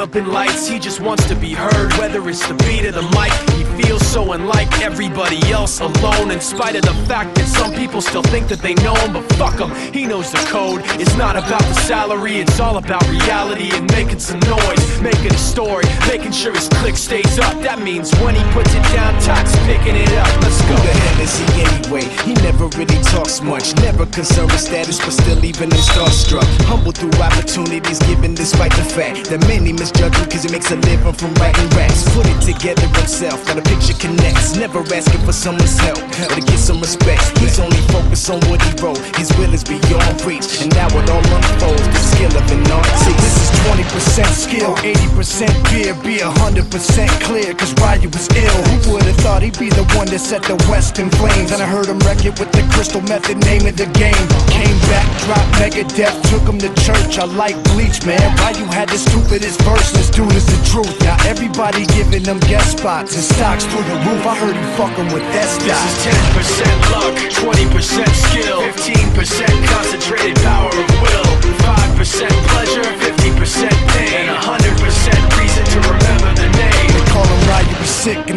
up in lights, he just wants to be heard. Whether it's the beat or the mic, he feels so unlike everybody else. Alone, in spite of the fact that some people still think that they know him, but fuck him, he knows the code. It's not about the salary, it's all about reality and making some noise, making a story, making sure his click stays up. That means when he puts it down, Tox picking it up. Let's go. Who the hell is he anyway? He never really talks much, never concerned with status, but still even him starstruck. Humble through opportunities given despite the fact that many misjudge him cause he makes a living from writing raps. Put it together himself, got a picture connects. Never asking for someone's help or to get some respect. He's only focused on what he wrote. His will is beyond reach, and now it all unfolds. The skill of an artist. This is 20% skill, 80% fear, be 100% clear, cause Ryu was ill. Who would've he'd be the one that set the West in flames? And I heard him wreck it with the crystal method, name of the game. Came back, dropped Megadeth, took him to church. I like Bleach, man. why you had the stupidest verse, this dude is the truth. Now everybody giving them guest spots and stocks through the roof. I heard he fucking with that This is 10% luck, 20% skill, 15% concentrated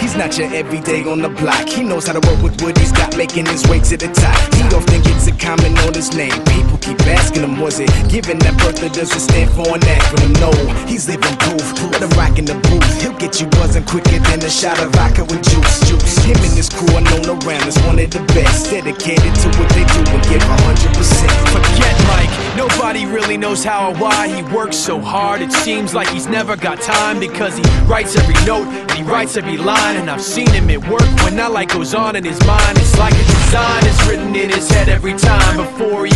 He's not your everyday on the block. He knows how to work with what he's got, making his way to the top. He often gets a comment on his name. People keep asking him, was it given that birth or does it stand for an acronym? No, he's living proof. Let him rock in the buzzing quicker than a shot of vodka with juice. Juice. Him and his crew are known around as one of the best. Dedicated to what they do and give 100%. Forget Mike, nobody really knows how or why he works so hard. It seems like he's never got time because he writes every note and he writes every line. And I've seen him at work when that light goes on in his mind. It's like a design is written in his head every time before he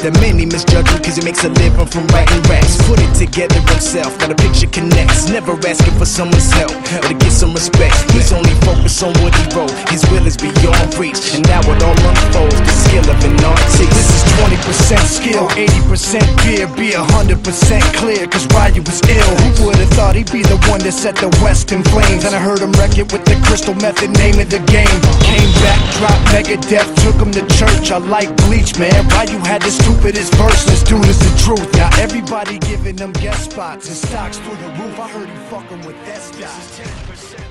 that many misjudge him cause he makes a living from writing raps. Put it together himself, got a picture connects. Never asking for someone's help or to get some respect. He's only focused on what he wrote, his will is beyond reach, and now it all unfolds. The skill of an artist. This is 20% skill, 80% fear, be 100% clear, cause Ryu was ill. Who would've thought he'd be the one that set the West in flames? And I heard him wreck it with the crystal method, name of the game. Came back, dropped Megadeth, took him to church. I like Bleach, man. Ryu had the stupidest verse, this dude is the truth. Now everybody giving them guest spots and stocks through the roof. I heard he fucking with that stock.